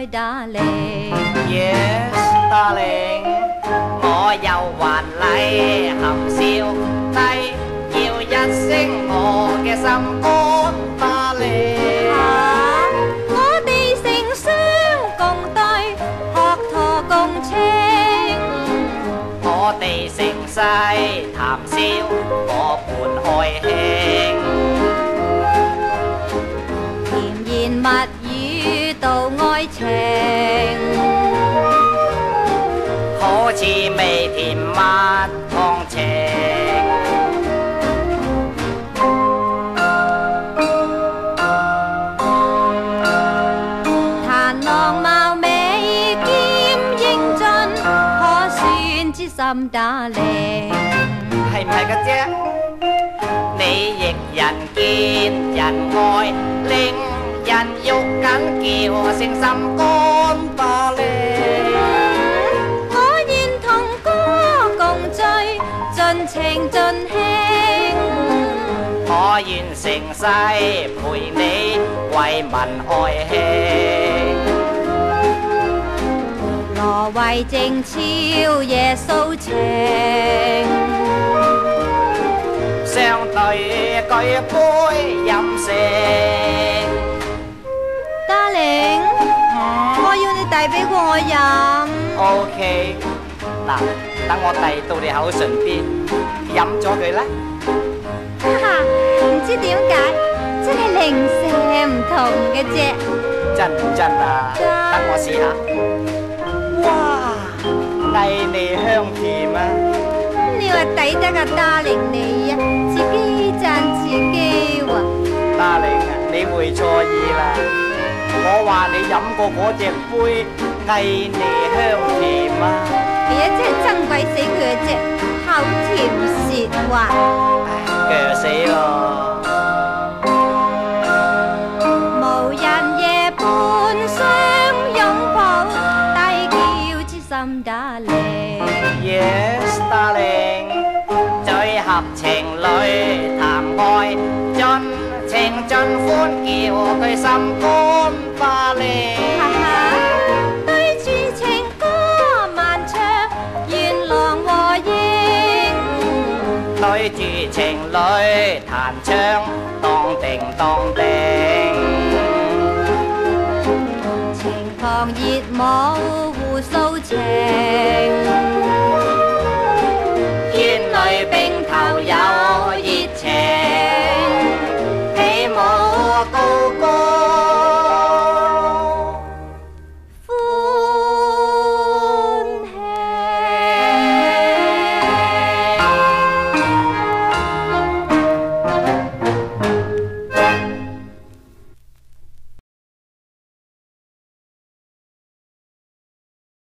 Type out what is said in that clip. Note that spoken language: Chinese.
my darling Yes darling Ngõ dầu hoàn lại hầm siêu tay Chiều giá sinh ngộ kẻ xăm ôn darling à, Ngõ đi sinh siêu Ngõ buồn hồi hên Thiềm nhiên mặt 似未甜蜜忘情，谈浪貌美兼英俊，可算知心打量。系唔系噶姐？你亦人见人爱，令人欲紧叫声心哥。尽情尽兴，我愿成世陪你为民爱卿。罗慧静超夜诉情，相对举杯饮。大玲，我要你递俾过我饮。OK，来。等我递到你口唇边，饮咗佢啦。哈哈，唔知点解，真系零食唔同嘅啫。真唔真啊？等我试下。哇，腻味香甜啊！你话抵得个 Darling 你啊？自己赞自己喎。Darling，啊，你会错意啦。我话你饮过嗰只杯，腻味香甜啊！哎真系憎鬼死佢啫，口甜舌滑。唉，死咯！无人夜半相拥抱，低叫之心打令。最合情侣谈爱，尽情尽欢叫佢心肝打令。对住情侣弹唱，当定当定，情狂热舞互诉情，天雷。